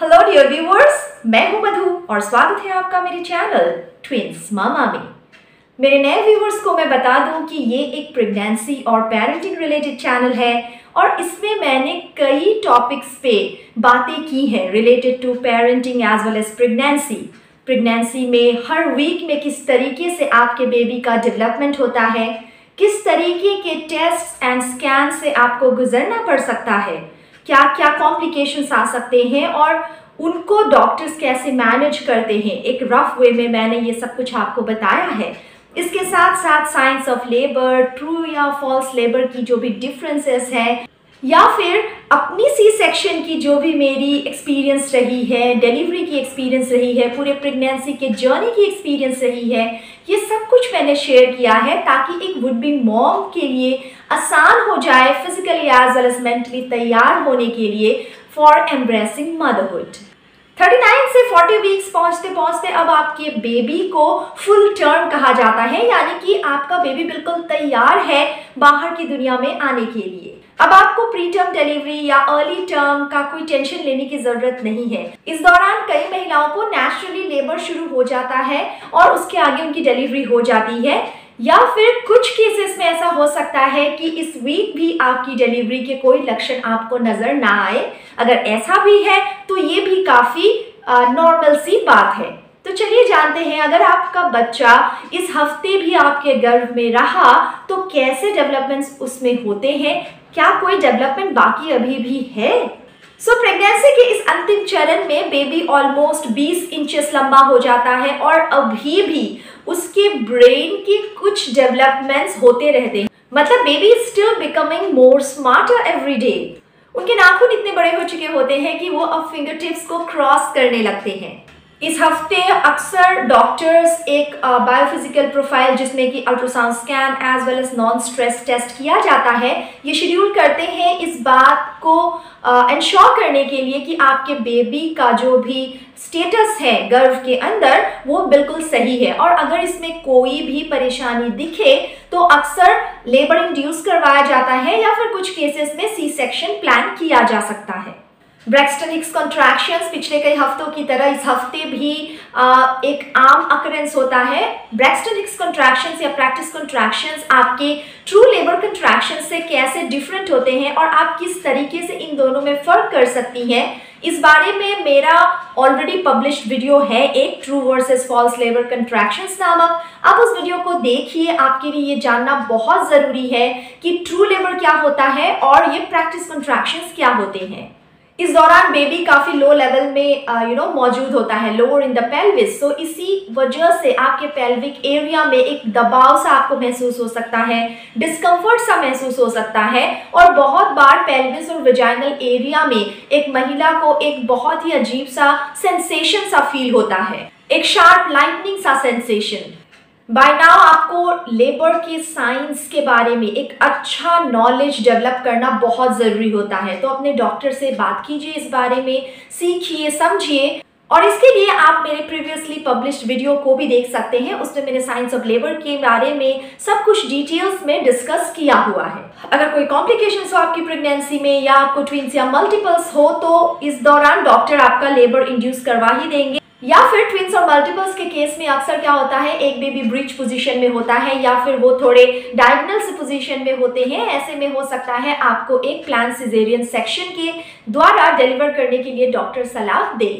Hello dear viewers मैं हूँ मधु और स्वागत है आपका मेरे चैनल ट्विंस मामा में। मेरे नए व्यूवर्स को मैं बता दूँ कि ये एक प्रेगनेंसी और पेरेंटिंग रिलेटेड चैनल है और इसमें मैंने कई टॉपिक्स पे बातें की हैं related to parenting as well as pregnancy pregnancy में हर वीक में किस तरीके से आपके बेबी का डेवलपमेंट होता है, किस तरीके के टेस्ट एंड स्कैन से आपको गुजरना पड़ सकता है क्या क्या कॉम्प्लिकेशंस आ सकते हैं और उनको डॉक्टर्स कैसे मैनेज करते हैं? एक रफ वे में मैंने ये सब कुछ आपको बताया है। इसके साथ साथ साइंस ऑफ़ लेबर ट्रू या फॉल्स लेबर की जो भी डिफरेंसेस है या फिर अपनी सी सेक्शन की जो भी मेरी एक्सपीरियंस रही है डिलीवरी की एक्सपीरियंस रही है, पूरे प्रेगनेंसी के जर्नी की एक्सपीरियंस रही है, ये सब कुछ मैंने शेयर किया है ताकि एक वुड बी मॉम के लिए आसान हो जाए physically as well as mentally तैयार होने के लिए फॉर एम्ब्रेसिंग मदरहुड 39 से 40 वीक्स पहुँचते पहुँचते अब आपके बेबी को फुल टर्म कहा जाता है, यानी कि आपका बेबी बिल्कुल तैयार है बाहर की दुनिया में आने के लिए। अब आपको प्री टर्म डिलीवरी या अर्ली टर्म का कोई टेंशन लेने की ज़रूरत नहीं है। इस दौरान कई महिलाओं को नेचुरली लेबर शुरू हो जाता है और उसके आगे उनकी डिलीवरी हो जाती है। या फिर कुछ केसेस में ऐसा हो सकता है कि इस वीक भी आपकी डिलीवरी के कोई लक्षण आपको नज़र ना आए। अगर ऐसा भी है तो ये भी काफ़ी नॉर्मल सी बात है। तो चलिए जानते हैं अगर आपका बच्चा इस हफ़्ते भी आपके गर्भ में रहा तो कैसे डेवलपमेंट्स उसमें होते हैं? क्या कोई डेवलपमेंट बाकी अभी भी है? सो so, प्रेगनेंसी के इस अंतिम चरण में बेबी ऑलमोस्ट 20 इंचेस लंबा हो जाता है और अभी भी उसके ब्रेन के कुछ डेवलपमेंट्स होते रहते हैं। मतलब baby is still becoming more smarter every day उनके नाखून इतने बड़े हो चुके होते हैं कि वो अब फिंगर टिप्स को क्रॉस करने लगते हैं। इस हफ़्ते अक्सर डॉक्टर्स एक बायोफिजिकल प्रोफ़ाइल जिसमें कि ultrasound scan as well as non stress test किया जाता है। ये शेड्यूल करते हैं इस बात को इंश्योर करने के लिए कि आपके बेबी का जो भी स्टेटस है गर्भ के अंदर, वो बिल्कुल सही है। और अगर इसमें कोई भी परेशानी दिखे तो अक्सर लेबर इंड्यूस करवाया जाता है या फिर कुछ केसेस में सी सेक्शन प्लान किया जा सकता है। ब्रेक्सटन हिक्स कॉन्ट्रैक्शंस पिछले कई हफ्तों की तरह इस हफ़्ते भी आ, एक आम अकरेंस होता है। ब्रेक्सटन हिक्स कॉन्ट्रैक्शंस या प्रैक्टिस कॉन्ट्रैक्शंस आपके ट्रू लेबर कॉन्ट्रैक्शन से कैसे डिफरेंट होते हैं और आप किस तरीके से इन दोनों में फ़र्क कर सकती हैं इस बारे में मेरा ऑलरेडी पब्लिश्ड वीडियो है एक true versus false labour contractions नामक। आप उस वीडियो को देखिए आपके लिए ये जानना बहुत ज़रूरी है कि ट्रू लेबर क्या होता है और ये प्रैक्टिस कॉन्ट्रैक्शंस क्या होते हैं। इस दौरान बेबी काफ़ी लो लेवल में यू नो मौजूद होता है lower in the pelvis so इसी वजह से आपके पेल्विक एरिया में एक दबाव सा आपको महसूस हो सकता है डिस्कम्फर्ट सा महसूस हो सकता है और बहुत बार पेल्विस और वेजाइनल एरिया में एक महिला को एक बहुत ही अजीब सा सेंसेशन सा फील होता है. एक शार्प लाइटनिंग सा सेंसेशन बाय नाउ आपको लेबर के साइंस के बारे में एक अच्छा नॉलेज डेवलप करना बहुत ज़रूरी होता है। तो अपने डॉक्टर से बात कीजिए इस बारे में, सीखिए, समझिए। और इसके लिए आप मेरे प्रीवियसली पब्लिश्ड वीडियो को भी देख सकते हैं। उसमें मैंने साइंस ऑफ़ लेबर के बारे में सब कुछ डिटेल्स में डिस्कस किया हुआ है। अगर कोई कॉम्प्लिकेशन हो आपकी प्रेगनेंसी में या आपको ट्विंस या मल्टीपल्स हो तो इस दौरान डॉक्टर आपका लेबर इंड्यूस करवा ही देंगे। या फिर ट्विंस और मल्टीपल्स के केस में अक्सर क्या होता है? एक बेबी ब्रिज पोजीशन में होता है या फिर वो थोड़े डायगनल से पोजीशन में होते हैं। ऐसे में हो सकता है आपको एक प्लान सिजेरियन सेक्शन के द्वारा डिलीवर करने के लिए डॉक्टर सलाह दे।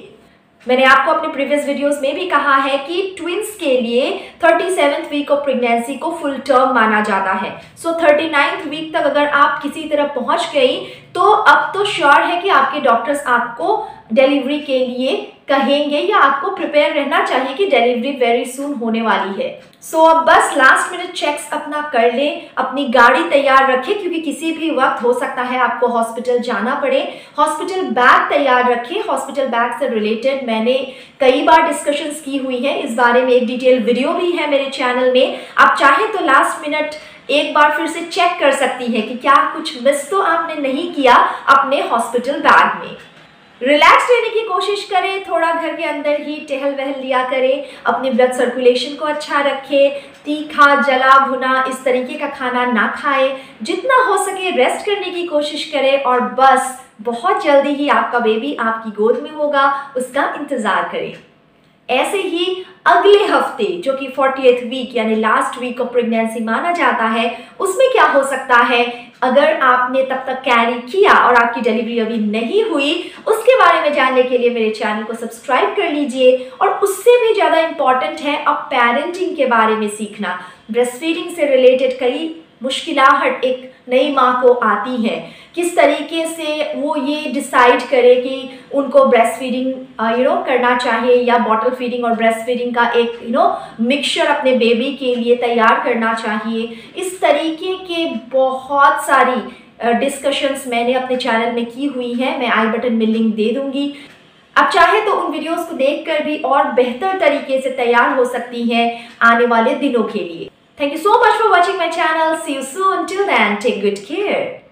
मैंने आपको अपने प्रीवियस वीडियोस में भी कहा है कि ट्विंस के लिए thirty seventh week of pregnancy को फुल टर्म माना जाता है। सो थर्टी नाइन्थ वीक तक अगर आप किसी तरह पहुँच गई तो अब तो श्योर है कि आपके डॉक्टर्स आपको डिलीवरी के लिए कहेंगे या आपको प्रिपेयर रहना चाहिए कि डिलीवरी वेरी सुन होने वाली है। सो so, अब बस लास्ट मिनट चेक्स अपना कर लें अपनी गाड़ी तैयार रखें क्योंकि किसी भी वक्त हो सकता है आपको हॉस्पिटल जाना पड़े। हॉस्पिटल बैग तैयार रखें। हॉस्पिटल बैग से रिलेटेड मैंने कई बार डिस्कशंस की हुई है। इस बारे में एक डिटेल वीडियो भी है मेरे चैनल में। आप चाहें तो लास्ट मिनट एक बार फिर से चेक कर सकती है कि क्या कुछ मिस तो आपने नहीं किया अपने हॉस्पिटल बैग में। रिलैक्स रहने की कोशिश करें, थोड़ा घर के अंदर ही टहल वहल लिया करें, अपनी ब्लड सर्कुलेशन को अच्छा रखें, तीखा, जला भुना, इस तरीके का खाना ना खाएँ। जितना हो सके रेस्ट करने की कोशिश करें और बस, बहुत जल्दी ही आपका बेबी आपकी गोद में होगा, उसका इंतज़ार करें। ऐसे ही अगले हफ़्ते, जो कि फोर्टी वीक यानी लास्ट वीक ऑफ़ प्रेगनेंसी माना जाता है, उसमें क्या हो सकता है? अगर आपने तब तक कैरी किया और आपकी डिलीवरी अभी नहीं हुई, उसके बारे में जानने के लिए मेरे चैनल को सब्सक्राइब कर लीजिए और उससे भी ज़्यादा इंपॉर्टेंट है अब पेरेंटिंग के बारे में सीखना। ब्रेस्ट फीडिंग से रिलेटेड कई मुश्किलाहट एक नई माँ को आती है। किस तरीके से वो ये डिसाइड करे कि उनको ब्रेस्ट फीडिंग यू नो करना चाहिए या बॉटल फीडिंग और ब्रेस्ट फीडिंग का एक यू नो मिक्सचर अपने बेबी के लिए तैयार करना चाहिए। इस तरीके के बहुत सारी डिस्कशंस uh, मैंने अपने चैनल में की हुई हैं। मैं आई बटन में लिंक दे दूँगी। आप चाहे तो उन वीडियोस को देखकर भी और बेहतर तरीके से तैयार हो सकती हैं आने वाले दिनों के लिए। Thank you so much for watching my channel See you soon. Till then, take good care.